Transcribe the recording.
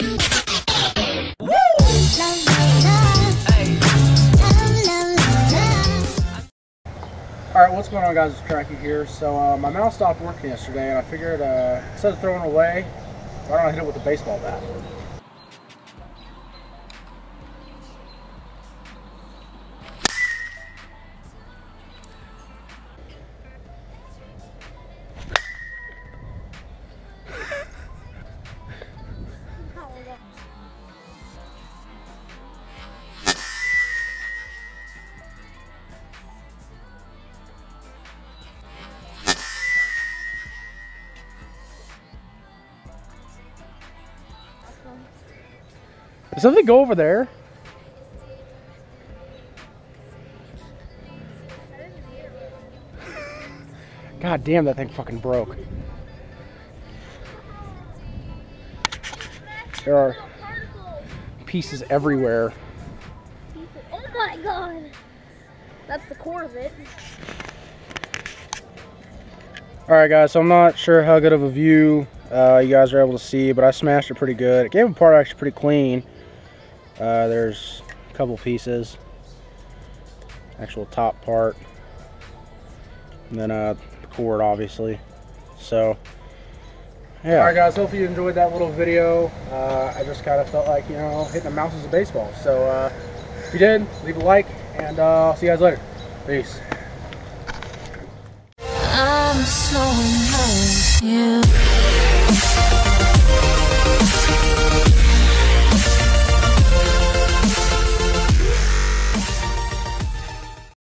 Alright, what's going on guys, it's Tracky here. So uh, my mouse stopped working yesterday and I figured uh, instead of throwing it away, why don't I hit it with a baseball bat? Does something go over there? God damn, that thing fucking broke. There are pieces everywhere. Oh my god! That's the core of it. Alright guys, so I'm not sure how good of a view uh, you guys are able to see, but I smashed it pretty good. It came apart actually pretty clean. Uh, there's a couple pieces. Actual top part. And then uh, the cord obviously. So, yeah. Alright guys, hopefully you enjoyed that little video. Uh, I just kind of felt like, you know, hitting the mouse is a baseball. So, uh, if you did, leave a like, and uh, I'll see you guys later. Peace.